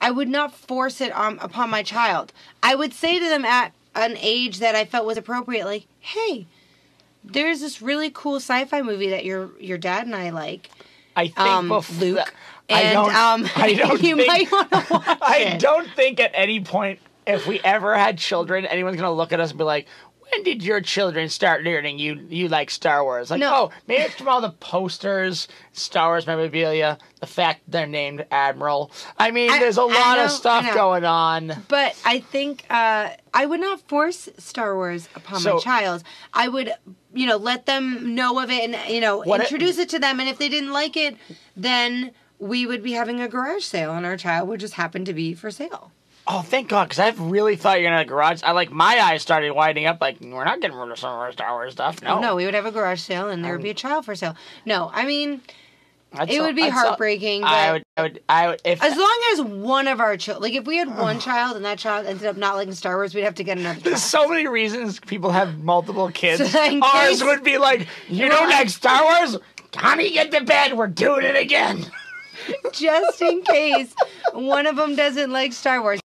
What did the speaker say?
I would not force it on upon my child. I would say to them at an age that I felt was appropriate, like, "Hey, there's this really cool sci-fi movie that your your dad and I like, I think um, Luke, I and don't- um, I don't you think- might want to watch I it." don't think at any point, if we ever had children, anyone's gonna look at us and be like, "When did your children start learning you you like Star Wars?" Like, No. oh, maybe it's from all the posters, Star Wars memorabilia, the fact they're named Admiral. I mean, I- there's a I lot know, of stuff going on. But I think uh, I would not force Star Wars upon So- my child. I would, you know, let them know of it and you know What it- introduce it to them. And if they didn't like it, then we would be having a garage sale, and our child would just happen to be for sale. Oh, thank God, because I really thought you're gonna have a garage. I like my eyes started widening up. Like, we're not getting rid of some of our Star Wars stuff. Oh, no, Oh, no, we would have a garage sale, and there would be a child for sale. No, I mean, I'd it sell- would be I'd sell- heartbreaking. I would, I would, I would. If As long as one of our children, like if we had one child and that child ended up not liking Star Wars, we'd have to get another There's child. so many reasons people have multiple kids. So Ours would be like, you don't like Star Wars? Tommy, get to bed. We're doing it again. Just in case one of them doesn't like Star Wars.